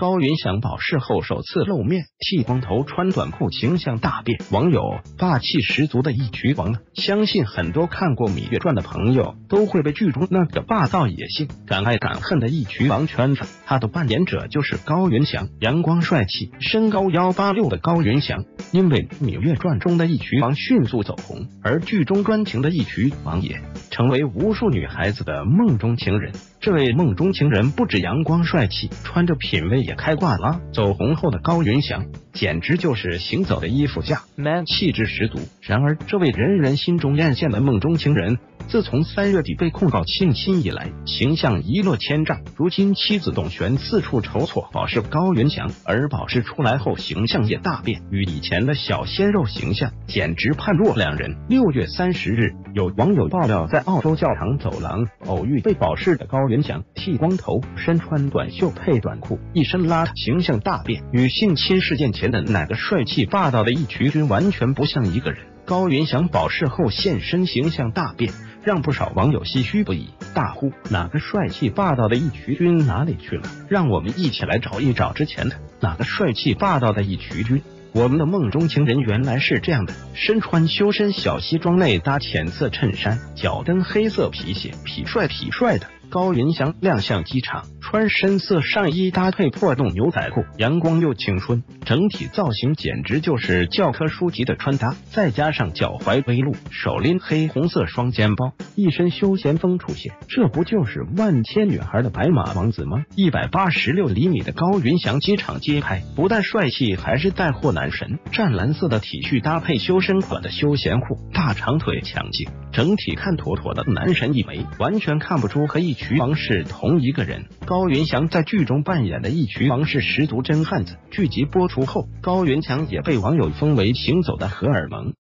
高云翔保释后首次露面，剃光头、穿短裤，形象大变。网友霸气十足的一渠王，相信很多看过《芈月传》的朋友都会被剧中那个霸道野性、敢爱敢恨的一渠王圈粉。他的扮演者就是高云翔，阳光帅气、身高幺八六的高云翔，因为《芈月传》中的一渠王迅速走红，而剧中专情的一渠王也成为无数女孩子的梦中情人。这位梦中情人不止阳光帅气，穿着品味也开挂了。走红后的高云翔简直就是行走的衣服架，man 气质十足。然而，这位人人心中艳羡的梦中情人。自从三月底被控告性侵以来，形象一落千丈。如今妻子董璇四处筹措保释高云翔，而保释出来后形象也大变，与以前的小鲜肉形象简直判若两人。六月三十日，有网友爆料，在澳洲教堂走廊偶遇被保释的高云翔，剃光头，身穿短袖配短裤，一身邋遢，形象大变，与性侵事件前的那个帅气霸道的义渠君完全不像一个人。高云翔保释后现身，形象大变。让不少网友唏嘘不已，大呼哪个帅气霸道的义渠君哪里去了？让我们一起来找一找之前的哪个帅气霸道的义渠君。我们的梦中情人原来是这样的：身穿修身小西装，内搭浅色衬衫，脚蹬黑色皮鞋，痞帅痞帅的高云翔亮相机场。穿深色上衣搭配破洞牛仔裤，阳光又青春，整体造型简直就是教科书级的穿搭。再加上脚踝微露，手拎黑红色双肩包，一身休闲风出现，这不就是万千女孩的白马王子吗？一百八十六厘米的高云翔机场街拍，不但帅气，还是带货男神。湛蓝色的 T 恤搭配修身款的休闲裤，大长腿抢镜，整体看妥妥的男神一枚，完全看不出和一渠王是同一个人。高。云翔在剧中扮演的义渠王是十足真汉子。剧集播出后，高云翔也被网友封为“行走的荷尔蒙”。